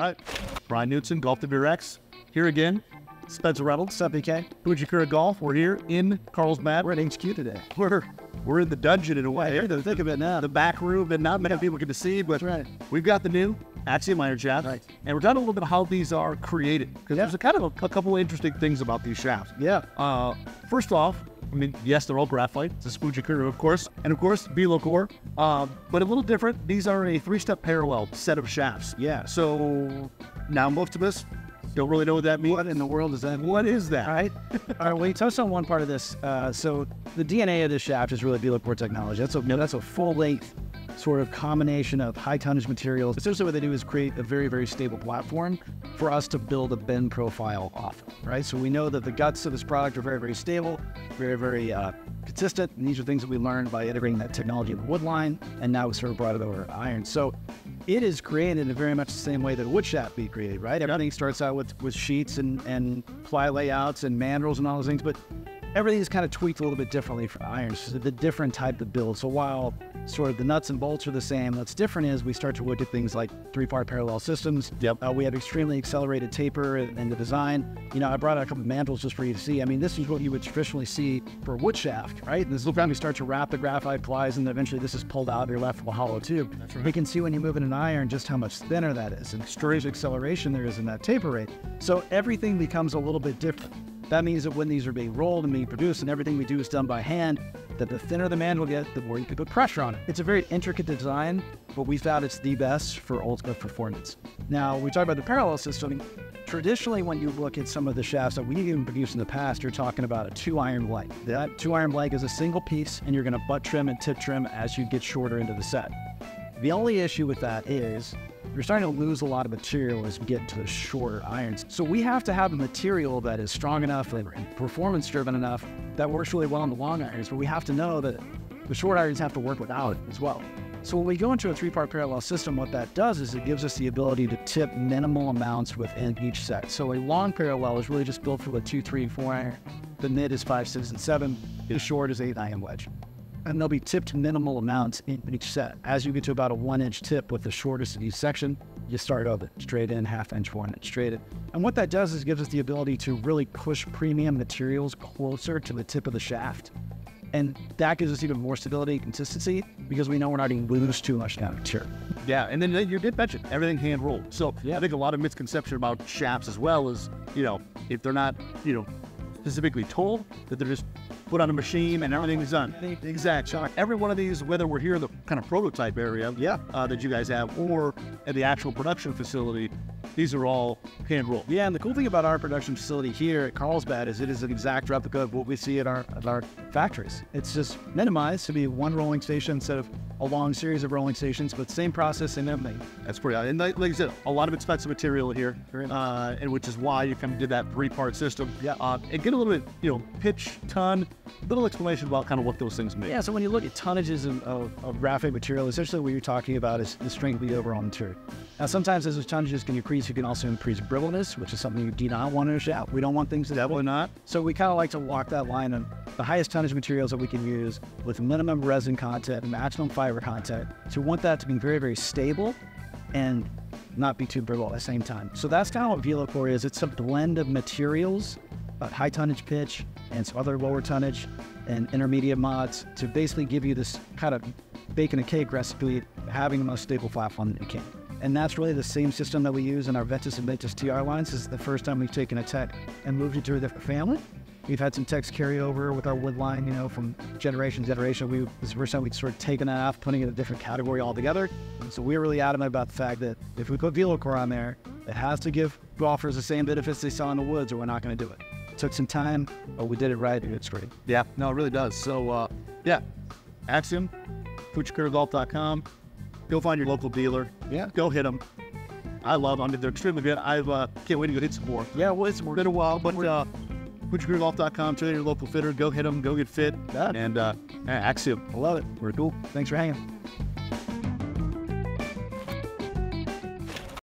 right. Brian Knudson, Golf WRX, here again. Spencer Reynolds, up, BK? Fujikura Golf. We're here in Carlsbad. We're at HQ today. We're we're in the dungeon in a way. Think of it now. the back room that not many people get to see, but right. we've got the new Axiom iron shaft, Right. and we're talking a little bit how these are created because Yeah. there's a kind of a, a couple of interesting things about these shafts. Yeah. Uh, first off, I mean, yes, they're all graphite. It's a Fujikura, of course, and of course, Core. Um, but a little different. These are a three-step parallel set of shafts. Yeah. So now most of us don't really know what that means. What in the world is that? What is that? All right. All right. Well, you touched on one part of this. Uh, so the DNA of this shaft is really VeloCore technology. That's a that's a full length sort of combination of high tonnage materials. Essentially, what they do is create a very very stable platform for us to build a bend profile off. of, Right. So we know that the guts of this product are very very stable, very very uh, consistent. And these are things that we learned by integrating that technology in the wood line, and now we sort of brought it over to iron. So it is created in very much the same way that a wood shaft be created, right? Everything starts out with, with sheets and, and ply layouts and mandrels and all those things, but everything is kind of tweaked a little bit differently for irons. So the different type of build. So while sort of the nuts and bolts are the same, what's different is we start to look at things like three-part parallel systems. Yep. Uh, we have extremely accelerated taper in, the design. You know, I brought out a couple of mandrels just for you to see. I mean, this is what you would traditionally see for a wood shaft, right? And this is when we start to wrap the graphite plies, and eventually this is pulled out. You're left with a hollow tube. We can see when you move in an iron just how much thinner that is, and extreme acceleration there is in that taper rate. So everything becomes a little bit different. That means that when these are being rolled and being produced, and everything we do is done by hand, that the thinner the mandrel gets, the more you can put pressure on it. It's a very intricate design, but we found it's the best for ultimate performance. Now, we talk about the parallel system. Traditionally, when you look at some of the shafts that we've even produced in the past, you're talking about a two iron leg. That two iron leg is a single piece, and you're going to butt trim and tip trim as you get shorter into the set. The only issue with that is you're starting to lose a lot of material as we get to the shorter irons. So we have to have a material that is strong enough and performance driven enough that works really well on the long irons, but we have to know that the short irons have to work without it as well. So when we go into a three-part parallel system, what that does is it gives us the ability to tip minimal amounts within each set. So a long parallel is really just built for the two, three, four iron. The mid is five, six, and seven. The short is eight, nine, and wedge and they'll be tipped minimal amounts in each set. As you get to about a one inch tip with the shortest of each section, you start over straight in, half inch, one inch straight in. And what that does is gives us the ability to really push premium materials closer to the tip of the shaft. And that gives us even more stability and consistency because we know we're not even lose too much now material. Yeah, and then you did mention everything hand rolled. So Yeah. I think a lot of misconception about shafts as well is, you know, if they're not, you know, specifically told that they're just put on a machine and everything's done. Exact. Every one of these, whether we're here in the kind of prototype area, Yeah. uh, that you guys have, or at the actual production facility, these are all hand rolled. Yeah, and the cool thing about our production facility here at Carlsbad is it is an exact replica of what we see at our at our factories. It's just minimized to be one rolling station instead of a long series of rolling stations, but same process and everything. That's pretty. And like, like I said, a lot of expensive material here, uh, and which is why you kind of did that three-part system. Yeah. Uh, and get a little bit, you know, pitch, ton, little explanation about kind of what those things mean. Yeah, so when you look at tonnages of, of, of graphite material, essentially what you're talking about is the strength of the overall material. Now, sometimes as those tonnages can increase, you can also increase brittleness, which is something you do not want to a shaft. We don't want things to Definitely not. So we kind of like to walk that line of the highest tonnage materials that we can use with minimum resin content, maximum fiber content. So we want that to be very, very stable and not be too brittle at the same time. So that's kind of what VeloCore is. It's a blend of materials, uh, high tonnage pitch, and some other lower tonnage and intermediate mods to basically give you this kind of bake and a cake recipe, having the most stable platform that you can. And that's really the same system that we use in our Ventus and Ventus TR lines. This is the first time we've taken a tech and moved it to a different family. We've had some techs carry over with our wood line, you know, from generation to generation. We, this is the first time we've sort of taken that off, putting it in a different category altogether. So we're really adamant about the fact that if we put VeloCore on there, it has to give golfers the same benefits they saw in the woods, or we're not going to do it. Took some time, but we did it right, and it's great. Yeah, no, it really does. So, uh, yeah, Axiom, Fujikuragolf.com. Go find your local dealer. Yeah. Go hit them. I love them. They're extremely good. I uh, can't wait to go hit some more. Yeah, well, it's been a while, but uh. Check out your local fitter. Go hit them. Go get fit. Yeah. And uh, Axiom. I love it. We're cool. Thanks for hanging.